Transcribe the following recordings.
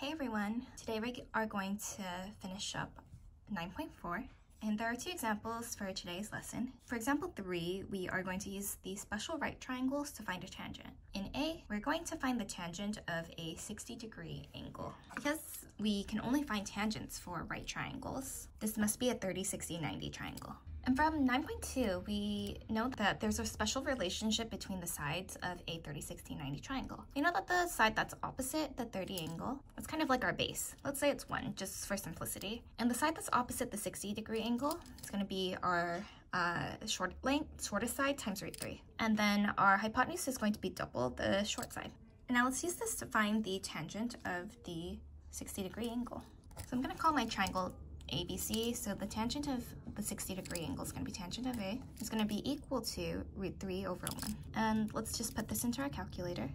Hey everyone! Today we are going to finish up 9.4 and there are two examples for today's lesson. For example 3, we are going to use the special right triangles to find a tangent. In A, we're going to find the tangent of a 60 degree angle. Because we can only find tangents for right triangles, this must be a 30, 60, 90 triangle. And from 9.2, we know that there's a special relationship between the sides of a 30, 60, 90 triangle. We know that the side that's opposite the 30 angle, it's kind of like our base. Let's say it's 1, just for simplicity. And the side that's opposite the 60 degree angle it's going to be our uh, short length, shortest side times root 3. And then our hypotenuse is going to be double the short side. And now let's use this to find the tangent of the 60 degree angle. So I'm going to call my triangle ABC. So the tangent of the 60 degree angle is going to be tangent of A. It's going to be equal to root 3 over 1. And let's just put this into our calculator.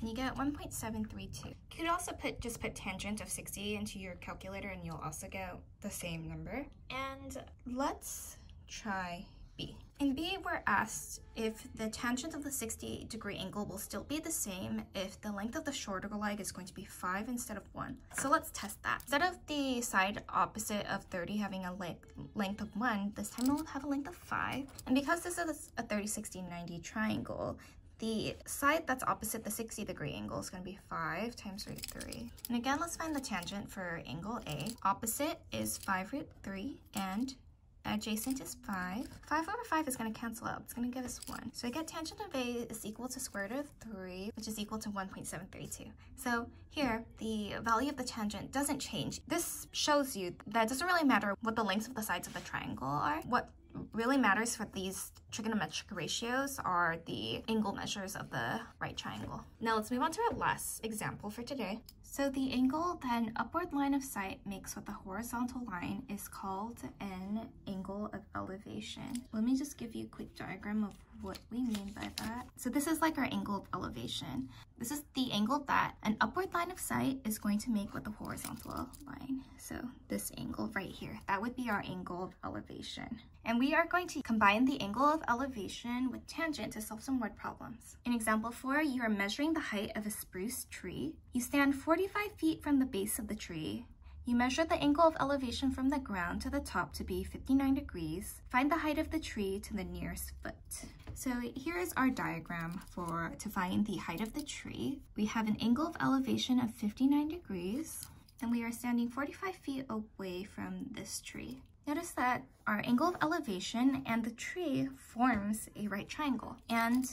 And you get 1.732. You could also put just put tangent of 60 into your calculator and you'll also get the same number. And let's try B. In B, we're asked if the tangent of the 60 degree angle will still be the same if the length of the shorter leg is going to be 5 instead of 1. So let's test that. Instead of the side opposite of 30 having a length length of 1, this time it'll have a length of 5. And because this is a 30, 60, 90 triangle, the side that's opposite the 60 degree angle is going to be 5 times root 3. And again, let's find the tangent for angle A. Opposite is 5 root 3 and Uh, adjacent is 5. 5 over 5 is going to cancel out. It's going to give us 1. So I get tangent of A is equal to square root of 3, which is equal to 1.732. So here, the value of the tangent doesn't change. This shows you that it doesn't really matter what the lengths of the sides of the triangle are. What really matters for these trigonometric ratios are the angle measures of the right triangle. Now let's move on to our last example for today. So the angle that an upward line of sight makes with a horizontal line is called an angle of elevation. Let me just give you a quick diagram of what we mean by that. So this is like our angle of elevation. This is the angle that an upward line of sight is going to make with a horizontal line. So this angle right here, that would be our angle of elevation. And we are going to combine the angle of elevation with tangent to solve some word problems. In example 4, you are measuring the height of a spruce tree. You stand 45 feet from the base of the tree. You measure the angle of elevation from the ground to the top to be 59 degrees. Find the height of the tree to the nearest foot. So here is our diagram for to find the height of the tree. We have an angle of elevation of 59 degrees and we are standing 45 feet away from this tree. Notice that our angle of elevation and the tree forms a right triangle and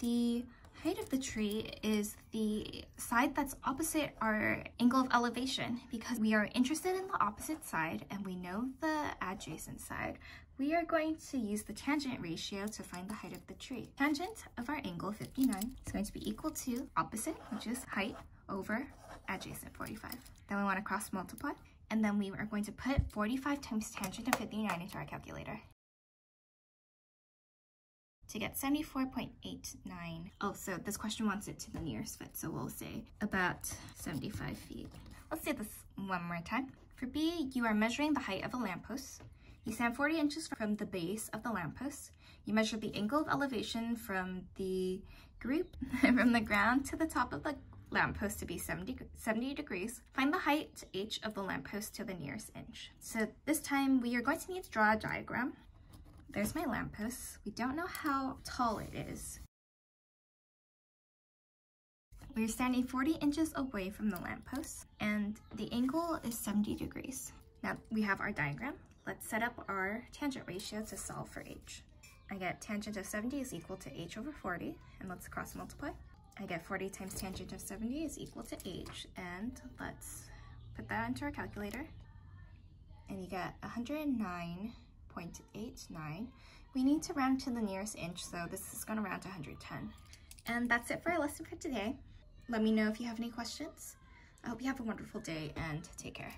the height of the tree is the side that's opposite our angle of elevation because we are interested in the opposite side and we know the adjacent side. We are going to use the tangent ratio to find the height of the tree. Tangent of our angle 59 is going to be equal to opposite, which is height, over adjacent 45. Then we want to cross multiply and then we are going to put 45 times tangent of 59 into our calculator to get 74.89. Oh, so this question wants it to the nearest foot, so we'll say about 75 feet. Let's do this one more time. For B, you are measuring the height of a lamppost. You stand 40 inches from the base of the lamppost. You measure the angle of elevation from the group, from the ground to the top of the lamppost to be 70, 70 degrees. Find the height h of the lamppost to the nearest inch. So this time we are going to need to draw a diagram. There's my lamppost. We don't know how tall it is. We're standing 40 inches away from the lamppost and the angle is 70 degrees. Now we have our diagram. Let's set up our tangent ratio to solve for h. I get tangent of 70 is equal to h over 40 and let's cross multiply. I get 40 times tangent of 70 is equal to h and let's put that into our calculator and you get 109.89. We need to round to the nearest inch, so this is going to round to 110. And that's it for our lesson for today. Let me know if you have any questions. I hope you have a wonderful day and take care.